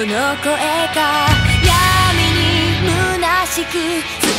この声が闇に虚しく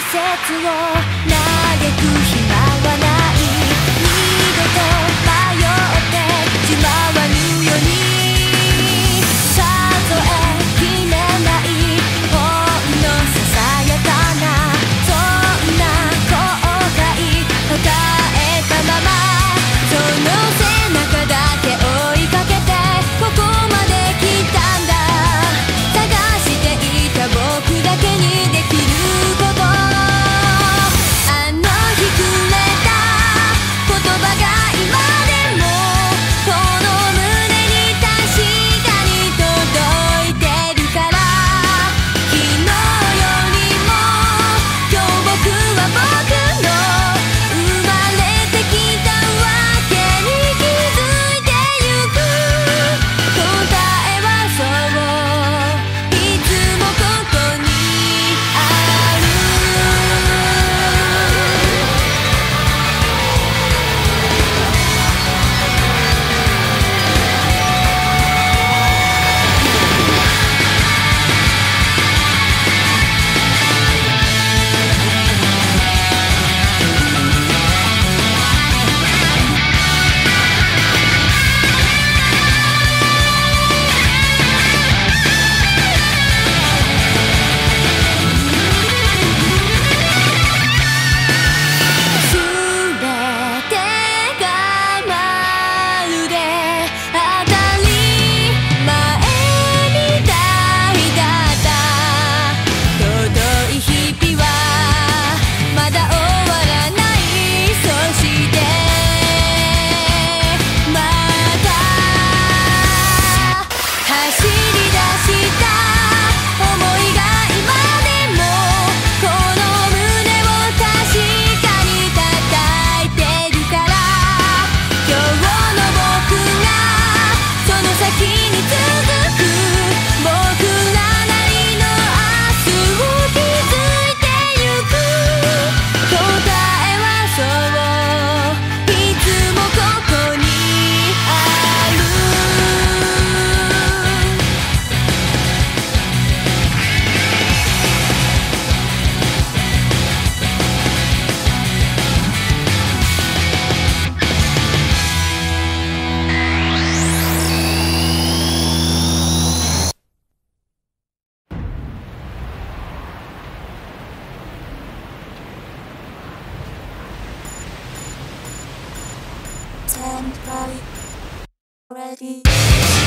切を Melody.